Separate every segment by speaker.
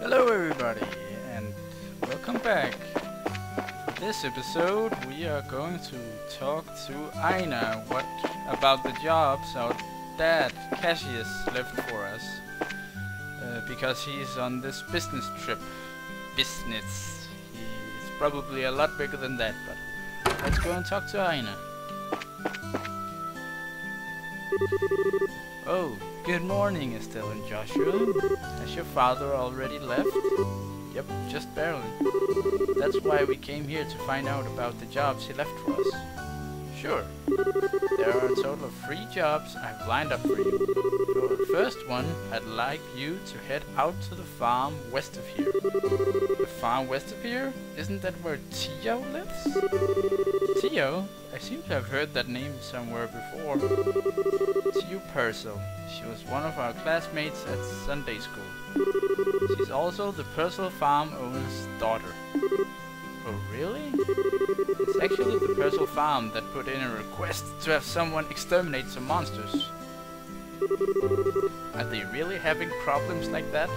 Speaker 1: Hello everybody and welcome back. This episode we are going to talk to Aina what about the jobs our dad Cassius left for us. Uh, because he's on this business trip. Business. He's probably a lot bigger than that, but let's go and talk to Aina. Oh, good morning, Estelle and Joshua. Has your father already left? Yep, just barely. That's why we came here to find out about the jobs he left for us. Sure. There are a total of three jobs I've lined up for you. For the first one, I'd like you to head out to the farm west of here. The farm west of here? Isn't that where Tio lives? Tio? I seem to have heard that name somewhere before. Tio Purcell. She was one of our classmates at Sunday school. She's also the Purcell farm owner's daughter. Oh, really? Farm that put in a request to have someone exterminate some monsters. Are they really having problems like that?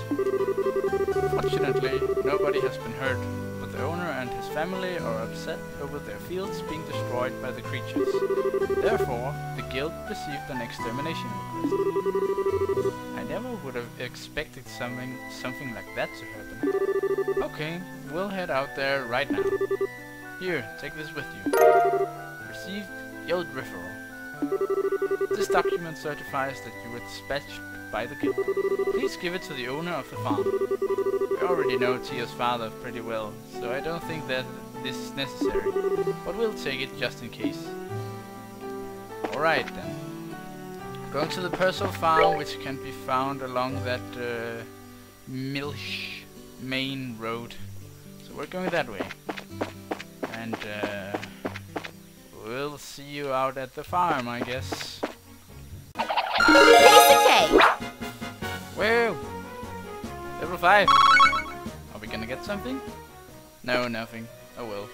Speaker 1: Fortunately, nobody has been hurt, but the owner and his family are upset over their fields being destroyed by the creatures. Therefore, the guild received an extermination request. I never would have expected something something like that to happen. Okay, we'll head out there right now. Here, take this with you. Received Guild Referral. This document certifies that you were dispatched by the guild. Please give it to the owner of the farm. We already know Tio's father pretty well, so I don't think that this is necessary, but we'll take it just in case. Alright then. Going to the Purcell farm, which can be found along that uh, Milch main road. So we're going that way. And uh, we'll see you out at the farm, I guess.
Speaker 2: Piece of cake.
Speaker 1: Whoa! Level 5! Are we gonna get something? No, nothing. Oh well.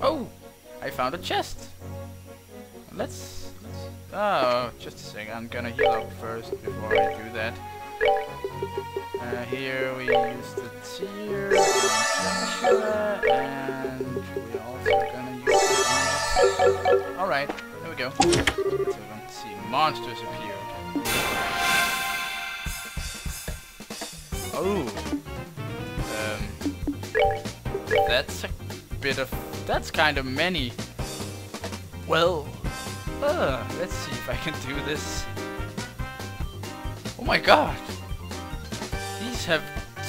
Speaker 1: Oh! I found a chest! Let's... let's oh, just a second. I'm gonna heal up first before I do that. Uh, here we use the tier and Alright, there we go. Let's see, monsters appeared. Oh. Um, that's a bit of... That's kind of many. Well, uh, let's see if I can do this. Oh my god! These have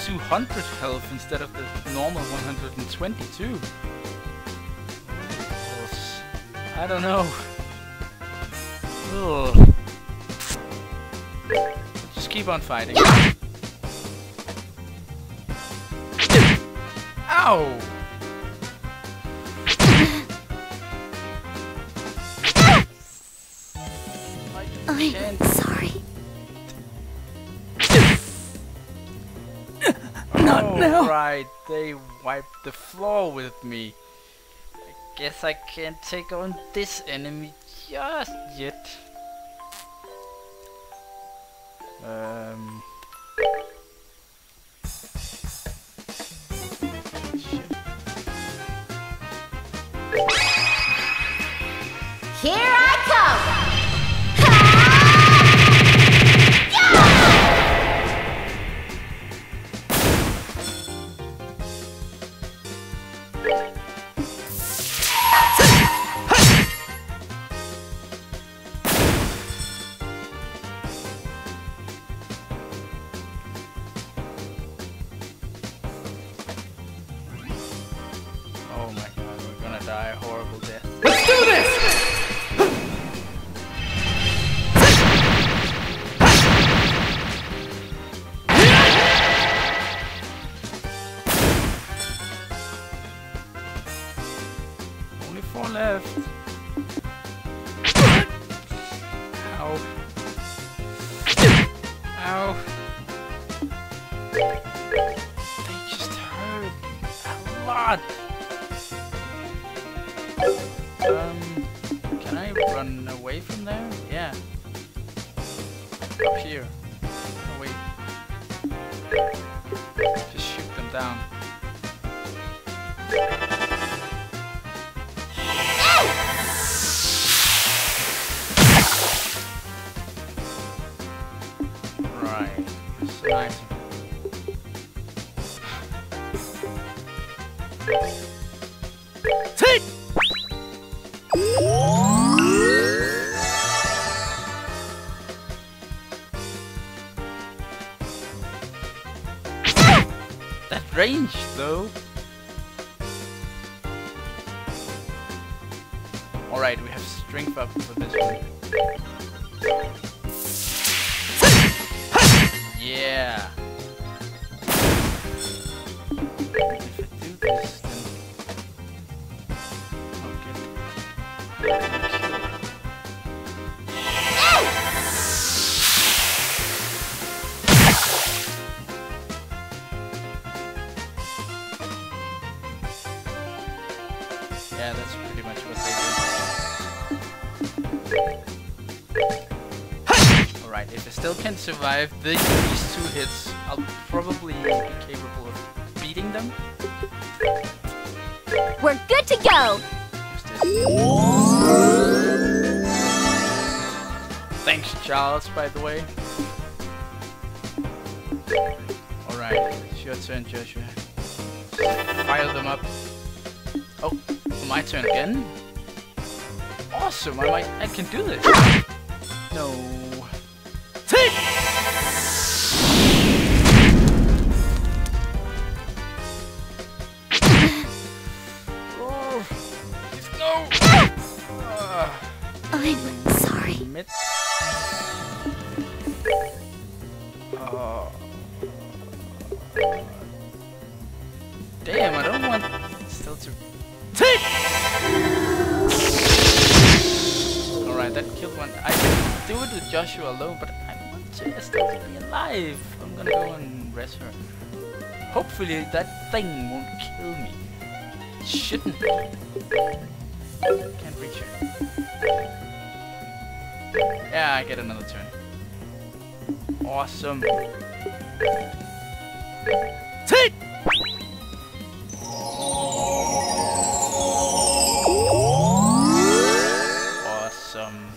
Speaker 1: 200 health instead of the normal 122. I don't know. Ugh. Just keep on fighting. Ow!
Speaker 2: I'm
Speaker 1: can't-
Speaker 2: sorry.
Speaker 1: Not now. Right, they wiped the floor with me. Guess I can't take on this enemy just yet. Um. Die a That range, though. Alright, we have strength up for this one. Yeah. Survive these, these two hits, I'll probably be capable of beating them.
Speaker 2: We're good to go.
Speaker 1: Thanks, Charles, by the way. Alright, it's your turn, Joshua. Fire them up. Oh, my turn again? Awesome, I might, I can do this. No.
Speaker 3: Take!
Speaker 1: Oh, no. Ah.
Speaker 2: I'm sorry.
Speaker 1: Mid. Damn, I don't want still to.
Speaker 3: Take!
Speaker 1: Alright, that killed one. I can do it with Joshua alone, but Still to be alive. I'm gonna go and rest her. Hopefully that thing won't kill me. It shouldn't. Can't reach her. Yeah, I get another turn. Awesome.
Speaker 3: Take!
Speaker 1: Awesome.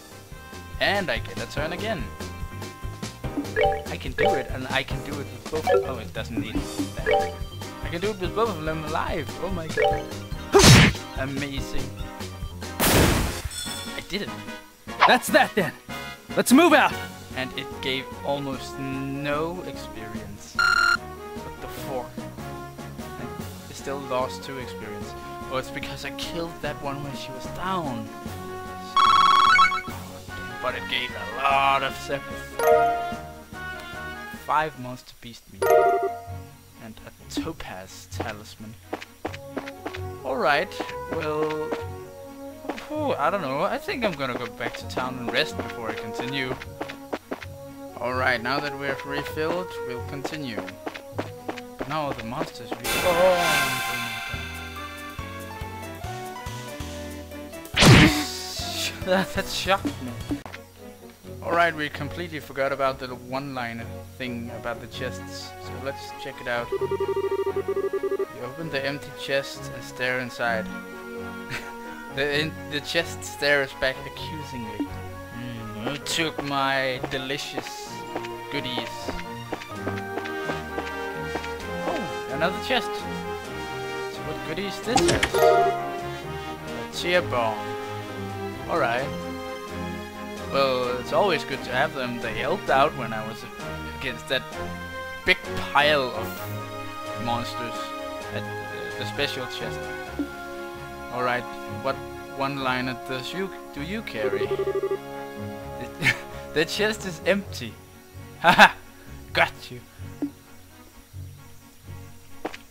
Speaker 1: And I get a turn again. I can do it, and I can do it with both. of them. Oh, it doesn't need that. I can do it with both of them alive. Oh my god. Amazing. I did it.
Speaker 3: That's that then. Let's move out.
Speaker 1: And it gave almost no experience. What the fork? I still lost two experience. Oh, it's because I killed that one when she was down. But it gave a lot of seconds. Five monster beast meat. And a topaz talisman. Alright, well... I don't know. I think I'm gonna go back to town and rest before I continue. Alright, now that we're refilled, we'll continue. But now the monsters respawn. Oh that, that shocked me. Alright, we completely forgot about the one-liner thing about the chests. So let's check it out. You open the empty chest and stare inside. the, in, the chest stares back accusingly. Mm, took my delicious goodies. Oh, another chest. So what goodies this has? A Tear Balm. Alright. Well, it's always good to have them. They helped out when I was against that big pile of monsters at uh, the special chest. Alright, what one-liner does you do you carry? The, the chest is empty. Haha! Got you.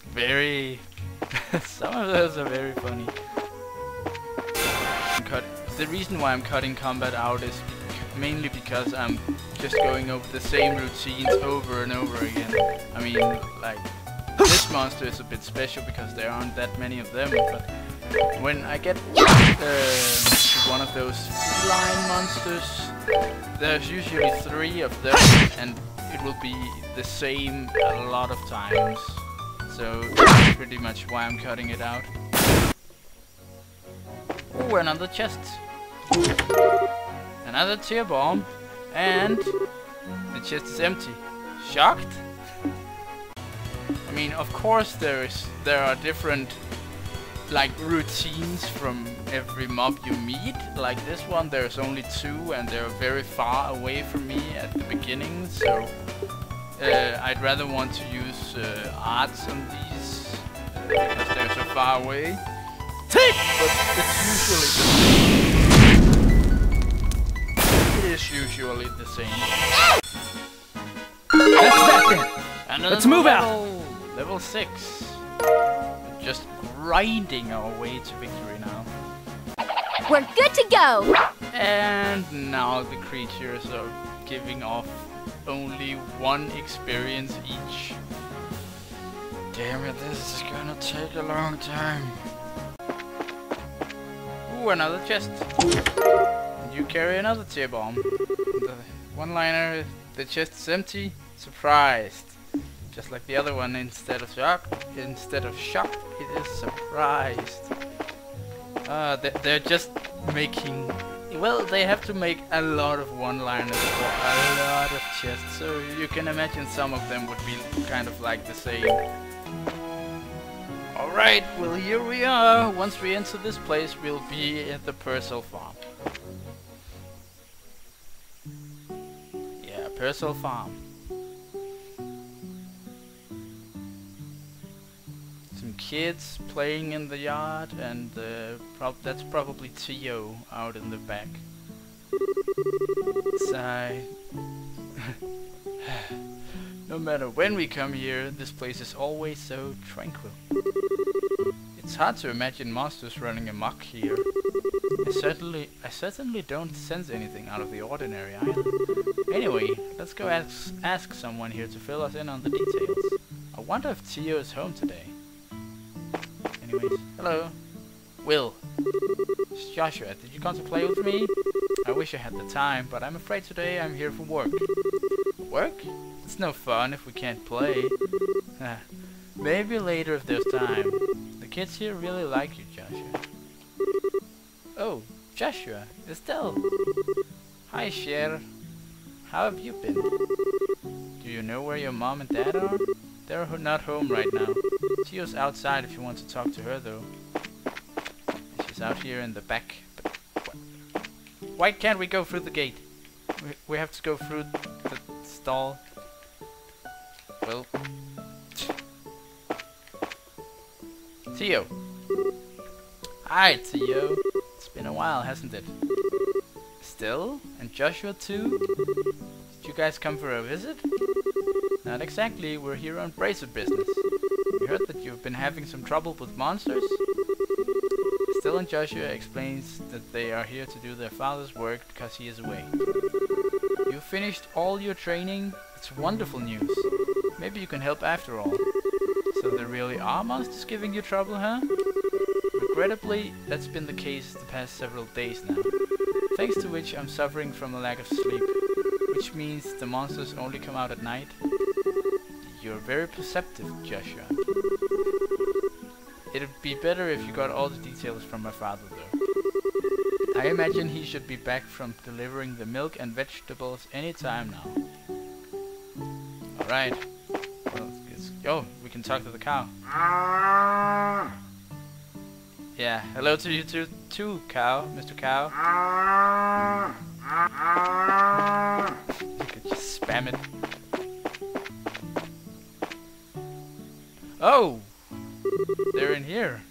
Speaker 1: Very... Some of those are very funny. Cut. The reason why I'm cutting combat out is mainly because I'm just going over the same routines over and over again. I mean, like, this monster is a bit special because there aren't that many of them, but when I get uh, one of those feline monsters, there's usually three of them, and it will be the same a lot of times. So that's pretty much why I'm cutting it out. Oh, another chest. Another Tear Balm. And the chest is empty. Shocked? I mean, of course there is there are different like routines from every mob you meet. Like this one, there's only two, and they're very far away from me at the beginning. So uh, I'd rather want to use uh, arts on these uh, because they're so far away. But it's usually the is usually the same.
Speaker 3: That's that then. Let's move out.
Speaker 1: level, Level 6. We're just grinding our way to victory now.
Speaker 2: We're good to go!
Speaker 1: And now the creatures are giving off only one experience each. Damn it, this is gonna take a long time. Ooh, another chest. You carry another Tear Balm. The one-liner, the chest is empty, surprised. Just like the other one, instead of shocked, instead of shocked, it is surprised. Uh, they- they're just making... Well, they have to make a lot of one-liners for a lot of chests, so you can imagine some of them would be kind of like the same. Alright, well here we are. Once we enter this place, we'll be at the Purcell farm. Purcell farm. Some kids playing in the yard, and uh, prob that's probably Tio out in the back. Sigh. no matter when we come here, this place is always so tranquil. It's hard to imagine monsters running amok here. I certainly, I certainly don't sense anything out of the ordinary either. Anyway, let's go ask, ask someone here to fill us in on the details. I wonder if Tio is home today. Anyways, hello. Will. It's Joshua. Did you come to play with me? I wish I had the time, but I'm afraid today I'm here for work. Work? It's no fun if we can't play. Maybe later if there's time. Kids here really like you, Joshua. Oh, Joshua, Estelle. Hi, Cher. How have you been? Do you know where your mom and dad are? They're not home right now. Tio's outside if you want to talk to her, though. She's out here in the back. Why can't we go through the gate? We, we have to go through the stall. Well, Tio. Hi, Tio. It's been a while, hasn't it? Estelle? And Joshua too? Did you guys come for a visit? Not exactly, we're here on bracer business. We heard that you've been having some trouble with monsters. Estelle and Joshua explains that they are here to do their father's work because he is away. You finished all your training? It's wonderful news. Maybe you can help after all. So there really are monsters giving you trouble, huh? Regrettably, that's been the case the past several days now. Thanks to which I'm suffering from a lack of sleep. Which means the monsters only come out at night. You're very perceptive, Joshua. It'd be better if you got all the details from my father, though. I imagine he should be back from delivering the milk and vegetables any time now. Alright. Can talk to the cow. Yeah, hello to you too, too cow, Mr. Cow. You could just spam it. Oh! They're in here.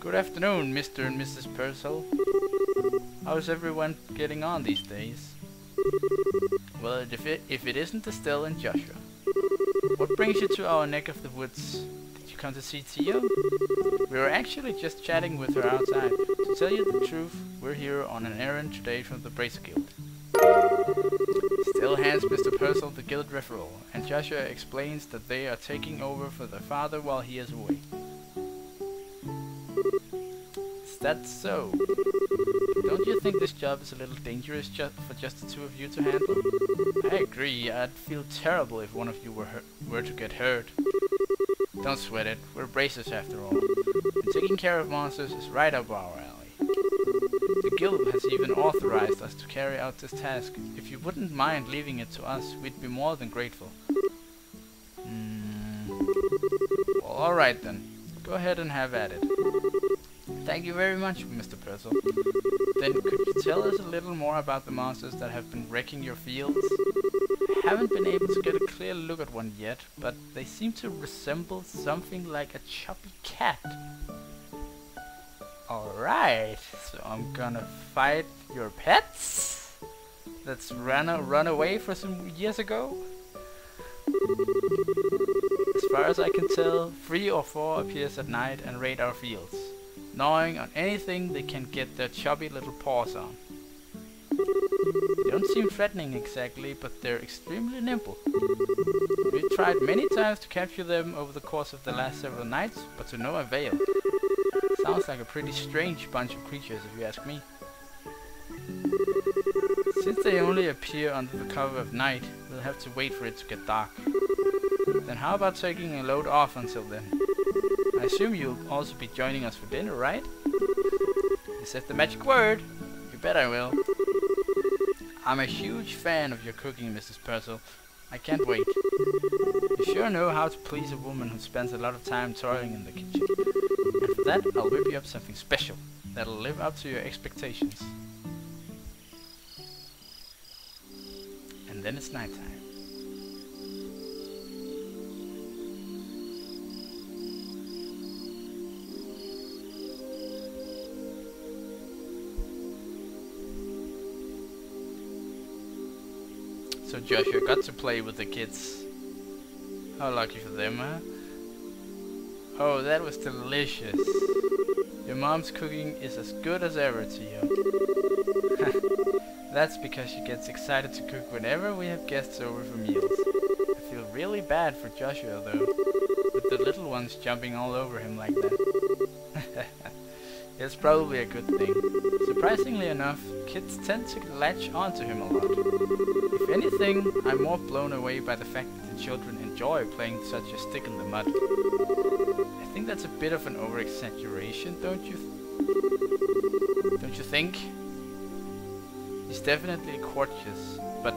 Speaker 1: Good afternoon, Mr. and Mrs. Purcell. How's everyone getting on these days? Well, if it, if it isn't Estelle and Joshua. What brings you to our neck of the woods? Did you come to see Tio? We were actually just chatting with her outside. To tell you the truth, we're here on an errand today from the Bracer Guild. Estelle hands Mr. Purcell the guild referral, and Joshua explains that they are taking over for their father while he is away. That so? Don't you think this job is a little dangerous ju for just the two of you to handle? I agree, I'd feel terrible if one of you were, were to get hurt. Don't sweat it, we're bracers after all. And taking care of monsters is right up our alley. The guild has even authorized us to carry out this task. If you wouldn't mind leaving it to us, we'd be more than grateful. Hmm. Well, alright then. Go ahead and have at it. Thank you very much, Mr. Purcell. Then could you tell us a little more about the monsters that have been wrecking your fields? Haven't been able to get a clear look at one yet, but they seem to resemble something like a chubby cat. Alright, so I'm gonna fight your pets? That's run, run away for some years ago? As far as I can tell, three or four appears at night and raid our fields, gnawing on anything they can get their chubby little paws on. They don't seem threatening exactly, but they're extremely nimble. We've tried many times to capture them over the course of the last several nights, but to no avail. Sounds like a pretty strange bunch of creatures if you ask me. Since they only appear under the cover of night, we'll have to wait for it to get dark. Then how about taking a load off until then? I assume you'll also be joining us for dinner, right? You said the magic word! You bet I will. I'm a huge fan of your cooking, Mrs. Purcell. I can't wait. You sure know how to please a woman who spends a lot of time toiling in the kitchen. And for that, I'll whip you up something special that'll live up to your expectations. And then it's nighttime. So Joshua got to play with the kids. How lucky for them, huh? Oh, that was delicious. Your mom's cooking is as good as ever, Tio. That's because she gets excited to cook whenever we have guests over for meals. I feel really bad for Joshua though, with the little ones jumping all over him like that. It's probably a good thing. Surprisingly enough, kids tend to latch onto him a lot. If anything, I'm more blown away by the fact that the children enjoy playing such a stick in the mud. I think that's a bit of an over-exaggeration, don't you? Don't you think? He's definitely courteous, but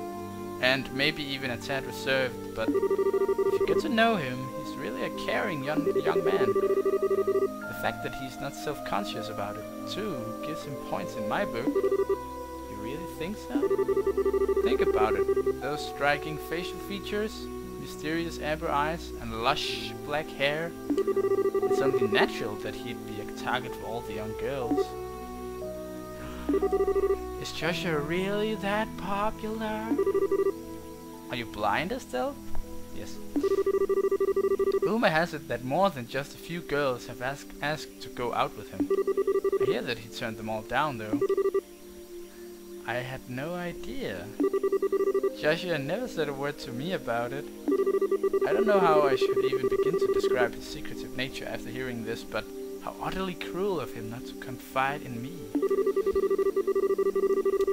Speaker 1: and maybe even a tad reserved, but if you get to know him, he's really a caring young young man. The fact that he's not self-conscious about it, too, gives him points in my book. You really think so? Think about it. Those striking facial features, mysterious amber eyes, and lush black hair. It's only natural that he'd be a target for all the young girls. Is Joshua really that popular? Are you blind, Estelle? Yes. Rumor has it that more than just a few girls have asked, asked to go out with him. I hear that he turned them all down, though. I had no idea. Joshua never said a word to me about it. I don't know how I should even begin to describe his secretive nature after hearing this, but how utterly cruel of him not to confide in me.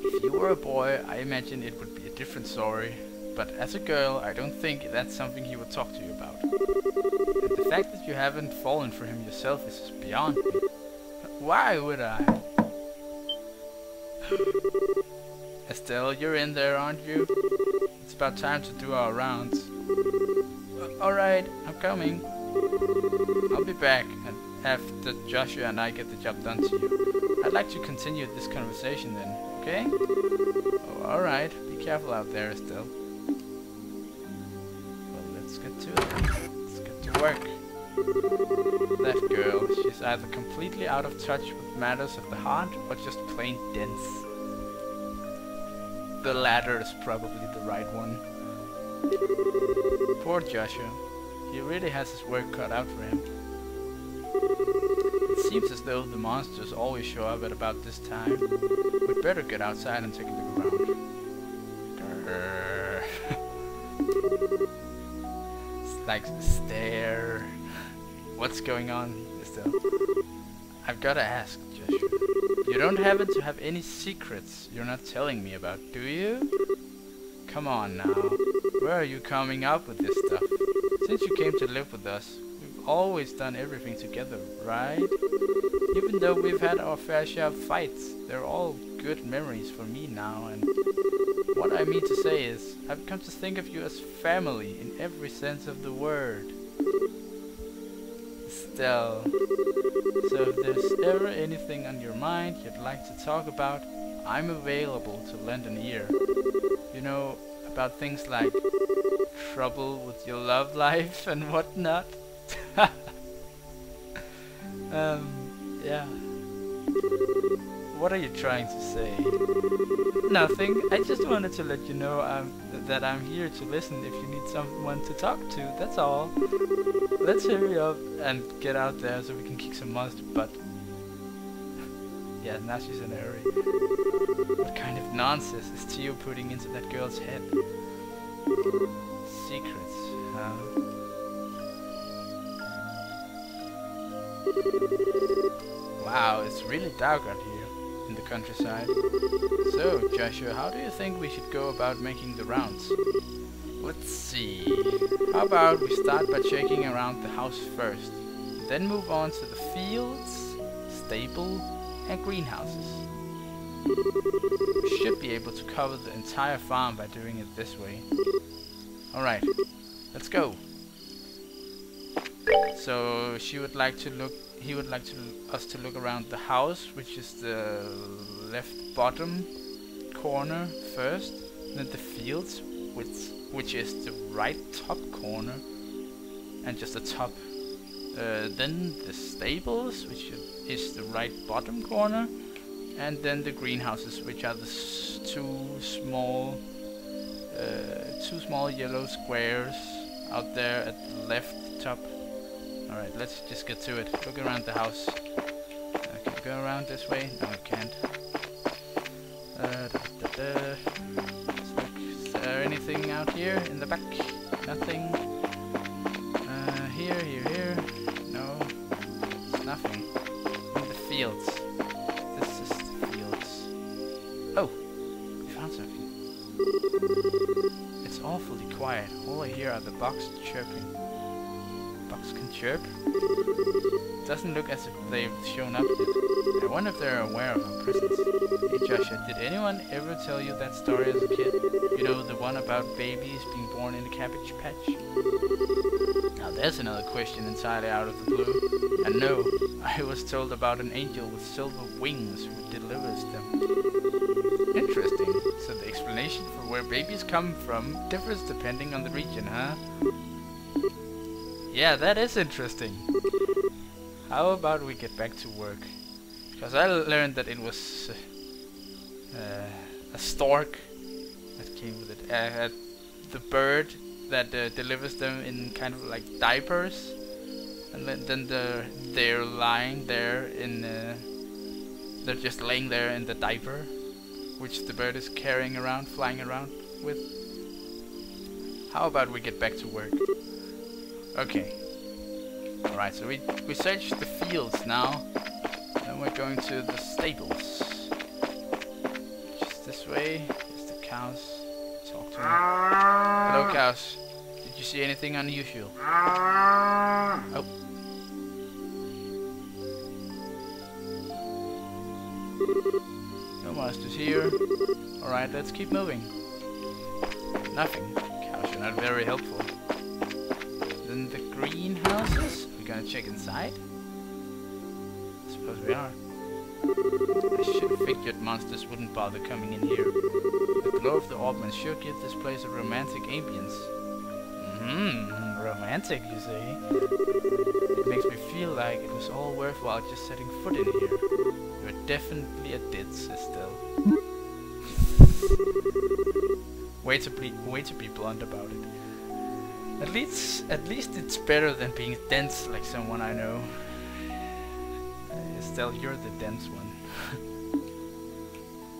Speaker 1: If you were a boy, I imagine it would be a different story, but as a girl, I don't think that's something he would talk to you about. And the fact that you haven't fallen for him yourself is beyond me. Why would I? Estelle, you're in there, aren't you? It's about time to do our rounds. Uh, Alright, I'm coming. I'll be back and after Joshua and I get the job done to you. I'd like to continue this conversation then, okay? Oh, alright, be careful out there, Estelle. That girl, she's either completely out of touch with matters of the heart or just plain dense. The latter is probably the right one. Poor Joshua. He really has his work cut out for him. It seems as though the monsters always show up at about this time. We'd better get outside and take a look around. Like stare. What's going on, Estelle? I've gotta ask, Joshua. You don't happen to have any secrets you're not telling me about, do you? Come on now. Where are you coming up with this stuff? Since you came to live with us, we've always done everything together, right? Even though we've had our fair share of fights, they're all good memories for me now, and what I mean to say is, I've come to think of you as family in every sense of the word. Estelle. So if there's ever anything on your mind you'd like to talk about, I'm available to lend an ear. You know, about things like trouble with your love life and whatnot. um, yeah. What are you trying to say? Nothing. I just wanted to let you know um, th that I'm here to listen if you need someone to talk to. That's all. Let's hurry up and get out there so we can kick some monster butt. yeah, now she's in a hurry. What kind of nonsense is Tio putting into that girl's head? Secrets, huh? Wow, it's really dark out here in the countryside. So, Joshua, how do you think we should go about making the rounds? Let's see. How about we start by checking around the house first, then move on to the fields, stable, and greenhouses. We should be able to cover the entire farm by doing it this way. Alright, let's go. So she would like to look he would like to us to look around the house, which is the left bottom corner first, then the fields, which which is the right top corner, and just the top. Uh, then the stables, which is the right bottom corner, and then the greenhouses, which are the two small, uh, two small yellow squares out there at the left top. Alright, let's just get to it. Look around the house. I can go around this way? No, I can't. Uh, da, da, da. Is there anything out here in the back? Nothing. Uh, here, here, here. No. It's nothing. In the fields. This is the fields. Oh! We found something. It's awfully quiet. All I hear are the bugs chirping can chirp. Doesn't look as if they've shown up yet. I wonder if they're aware of our presence. Hey Joshua, did anyone ever tell you that story as a kid? You know, the one about babies being born in a cabbage patch? Now there's another question entirely out of the blue. And no, I was told about an angel with silver wings who delivers them. Interesting. So the explanation for where babies come from differs depending on the region, huh? Yeah, that is interesting. How about we get back to work? Because I learned that it was uh, a stork that came with it. Uh, the bird that uh, delivers them in kind of like diapers. And then the, they're lying there in... Uh, they're just laying there in the diaper. Which the bird is carrying around, flying around with. How about we get back to work? Okay. Alright, so we, we searched the fields now. Then we're going to the stables. Just this way. There's the cows. Talk to them. Hello, cows. Did you see anything unusual? Oh. No monsters here. Alright, let's keep moving. Nothing. Cows are not very helpful greenhouses? We're gonna check inside? I suppose we are. I should have figured monsters wouldn't bother coming in here. The glow of the orbments sure give this place a romantic ambience. Hmm, romantic, you say? It makes me feel like it was all worthwhile just setting foot in here. You're definitely a ditz, Estelle. way to be way to be blunt about it. At least, at least it's better than being dense like someone I know. Estelle, you're the dense one.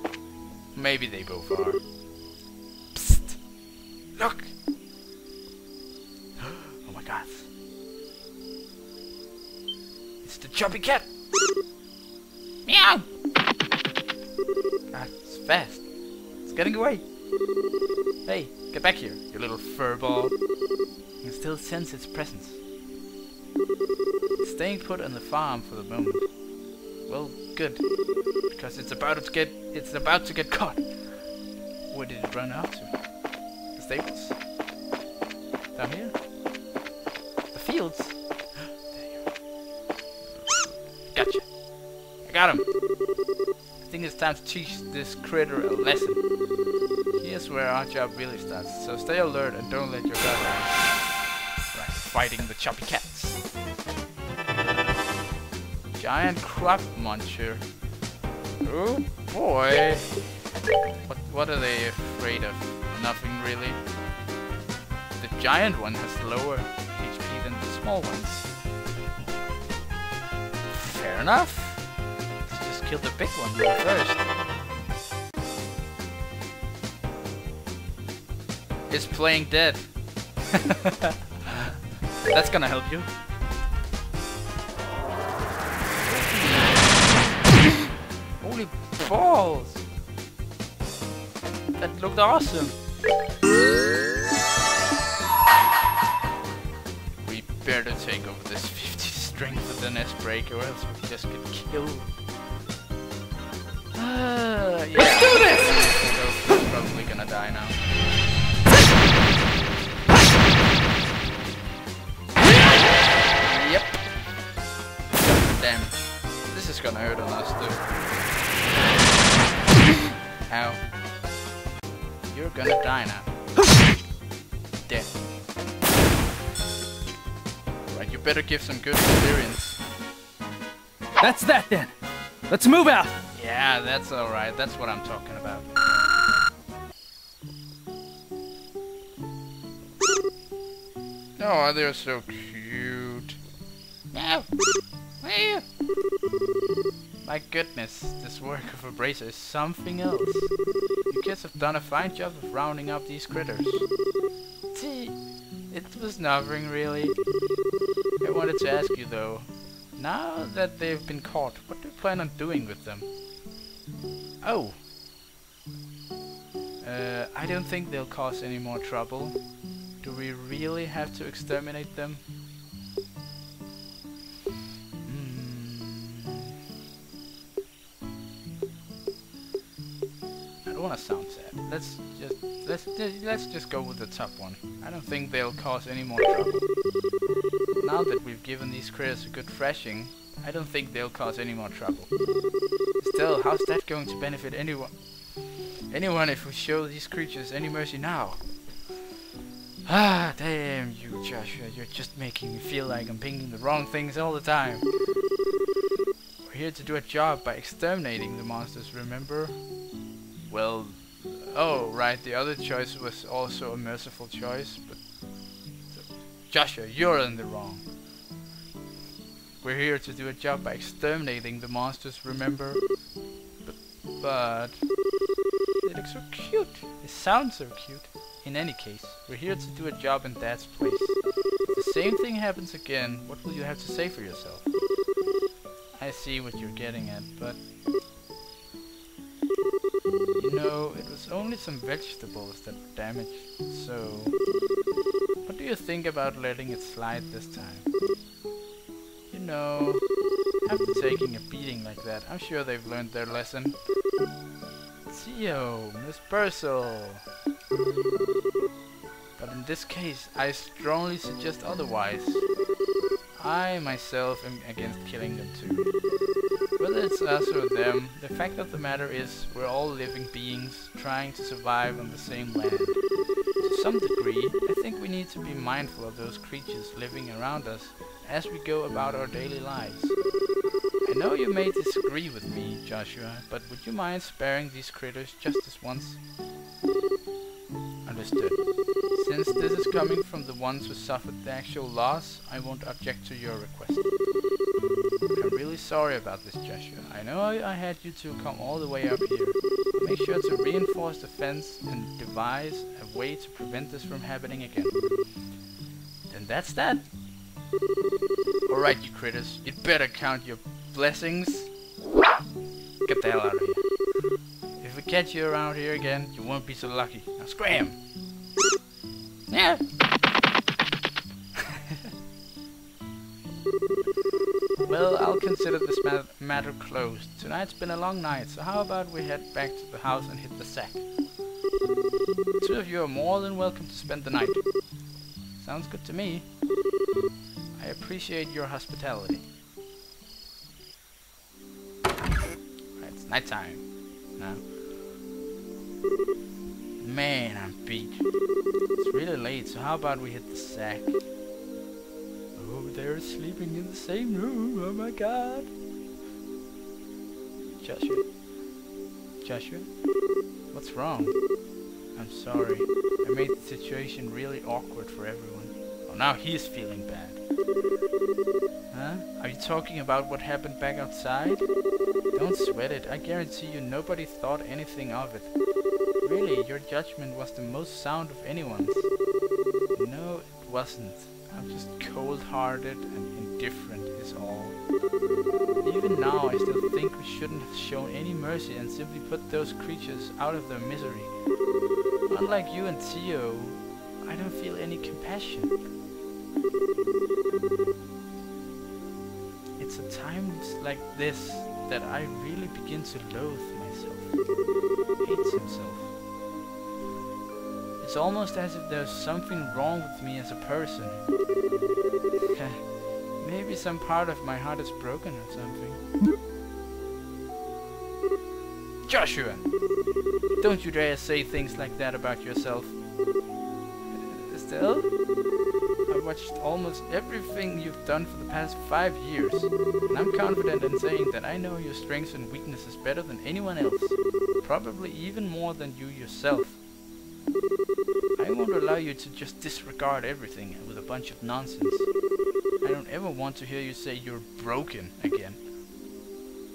Speaker 1: Maybe they both are. Psst! Look! oh my god. It's the chubby cat! Meow! Ah, it's fast. It's getting away. Hey, get back here, you little furball. You can still sense its presence. Staying put on the farm for the moment. Well, good. Because it's about to get it's about to get caught. Where did it run off to? The stables? Down here? The fields? Gotcha. I got him. I think it's time to teach this critter a lesson. Here's where our job really starts, so stay alert and don't let your guard down. Right, fighting the choppy cats. Giant crop muncher. Oh boy. What what are they afraid of? Nothing really. The giant one has lower HP than the small ones. Fair enough. Let's just kill the big one first. It's playing dead. That's gonna help you. Holy balls! That looked awesome. We better take over this 50 strength with the nest break or else we just get killed. Uh, yeah. Let's do this! Is probably gonna die now. Is gonna hurt on us too. Ow. You're gonna die now. Dead. Right, you better give some good experience.
Speaker 3: That's that then. Let's move out.
Speaker 1: Yeah, that's alright. That's what I'm talking about. Oh, they're so cute. No! Where? My goodness, this work of Abrasive is something else. You kids have done a fine job of rounding up these critters. Gee, it was nothing really. I wanted to ask you though, now that they've been caught, what do you plan on doing with them? Oh. Uh, I don't think they'll cause any more trouble. Do we really have to exterminate them? Want to sad. Let's just let's let's just go with the top one. I don't think they'll cause any more trouble. Now that we've given these critters a good thrashing, I don't think they'll cause any more trouble. Still, how's that going to benefit anyone? Anyone if we show these creatures any mercy now? Ah, damn you, Joshua. You're just making me feel like I'm thinking the wrong things all the time. We're here to do a job by exterminating the monsters, remember? Well, oh, right, the other choice was also a merciful choice, but... Joshua, you're in the wrong. We're here to do a job by exterminating the monsters, remember? But, but... They look so cute. They sound so cute. In any case, we're here to do a job in Dad's place. If the same thing happens again, what will you have to say for yourself? I see what you're getting at, but... You know, it was only some vegetables that were damaged, so... What do you think about letting it slide this time? You know, after taking a beating like that, I'm sure they've learned their lesson. Tio, Miss Purcell. But in this case, I strongly suggest otherwise. I myself am against killing them too. Whether it's uh, us or them, the fact of the matter is we're all living beings trying to survive on the same land. To some degree, I think we need to be mindful of those creatures living around us as we go about our daily lives. I know you may disagree with me, Joshua, but would you mind sparing these critters just this once? Understood. Since this is coming from the ones who suffered the actual loss, I won't object to your request. I'm really sorry about this, Joshua. I know I, I had you two come all the way up here. Make sure to reinforce the fence and devise a way to prevent this from happening again. Then that's that. Alright, you critters. You'd better count your blessings. Get the hell out of here. If we catch you around here again, you won't be so lucky. Now scram! Yeah. Well, I'll consider this ma matter closed. Tonight's been a long night, so how about we head back to the house and hit the sack? Two of you are more than welcome to spend the night. Sounds good to me. I appreciate your hospitality. Right, it's nighttime now. Man, I'm beat. It's really late, so how about we hit the sack? Oh, they're sleeping in the same room. Oh my god. Joshua? Joshua? What's wrong? I'm sorry. I made the situation really awkward for everyone. Oh, now he's feeling bad. Huh? Are you talking about what happened back outside? Don't sweat it. I guarantee you nobody thought anything of it. Really, your judgment was the most sound of anyone's. No, it wasn't. I'm just cold-hearted and indifferent is all. Even now, I still think we shouldn't have shown any mercy and simply put those creatures out of their misery. Unlike you and Tio, I don't feel any compassion. It's at times like this that I really begin to loathe It's almost as if there's something wrong with me as a person. Maybe some part of my heart is broken or something. Joshua! Don't you dare say things like that about yourself. Uh, Estelle? I've watched almost everything you've done for the past five years, and I'm confident in saying that I know your strengths and weaknesses better than anyone else. Probably even more than you yourself. I won't allow you to just disregard everything with a bunch of nonsense. I don't ever want to hear you say you're broken again.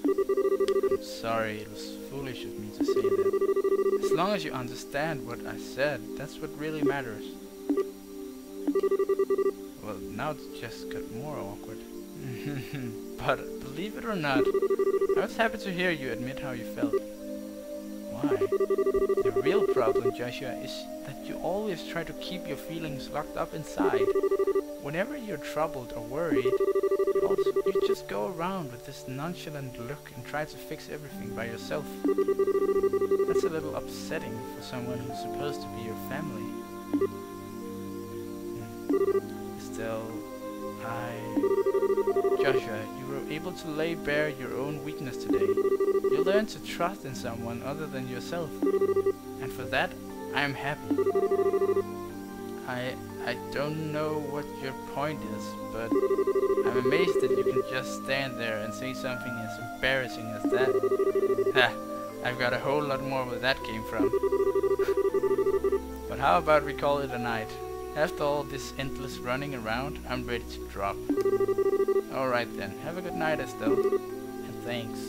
Speaker 1: I'm sorry, it was foolish of me to say that. As long as you understand what I said, that's what really matters. Well, now it just got more awkward. but believe it or not, I was happy to hear you admit how you felt. Why? The real problem, Joshua, is that you always try to keep your feelings locked up inside. Whenever you're troubled or worried, you, also, you just go around with this nonchalant look and try to fix everything by yourself. That's a little upsetting for someone who's supposed to be your family. Hmm. Still, I... Joshua, you were able to lay bare your own weakness today. You learned to trust in someone other than yourself. And for that, I am happy. I I don't know what your point is, but I'm amazed that you can just stand there and say something as embarrassing as that. Ha! I've got a whole lot more where that came from. but how about we call it a night? After all this endless running around, I'm ready to drop. Alright then, have a good night Estelle. And thanks.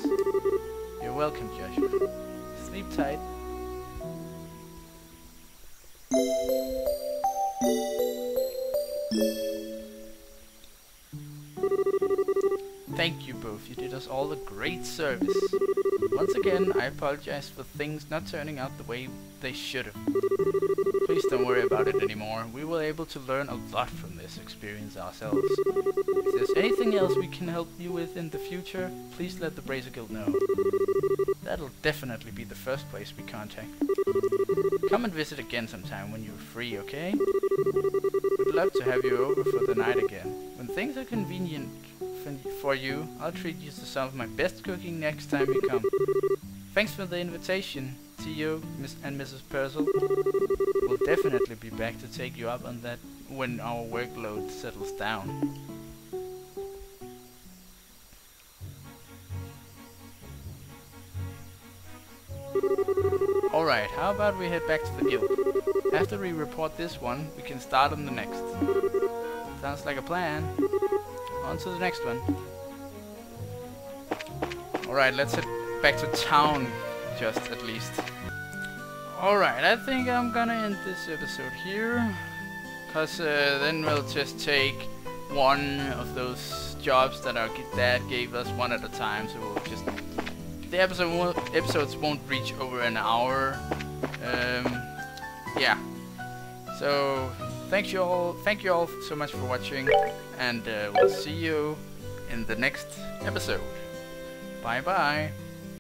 Speaker 1: You're welcome, Joshua. Sleep tight. Thank you both, you did us all a great service. Once again, I apologize for things not turning out the way they should have. Please don't worry about it anymore, we were able to learn a lot from this experience ourselves. If there's anything else we can help you with in the future, please let the Bracer Guild know. That'll definitely be the first place we contact. Come and visit again sometime when you're free, okay? We'd love to have you over for the night again. When things are convenient for you, I'll treat you to some of my best cooking next time you come. Thanks for the invitation, Tio Miss and Mrs. Perzel. We'll definitely be back to take you up on that when our workload settles down. Alright, how about we head back to the guild? After we report this one, we can start on the next. Sounds like a plan. On to the next one. Alright, let's head back to town, just at least. Alright, I think I'm gonna end this episode here. Cause uh, then we'll just take one of those jobs that our dad gave us one at a time. So we'll just... The episode won't, episodes won't reach over an hour. Um, yeah. So, thank you all. Thank you all so much for watching, and uh, we'll see you in the next episode. Bye bye.